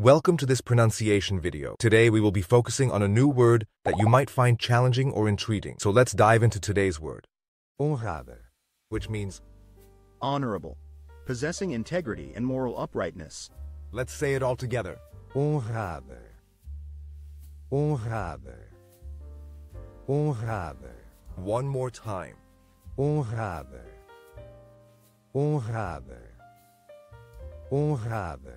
Welcome to this pronunciation video. Today we will be focusing on a new word that you might find challenging or intriguing. So let's dive into today's word. Honrada, which means, honorable, possessing integrity and moral uprightness. let's say it all together. Honrada. Honrada. Honrada. One more time. Honrada. Honrada. Honrada.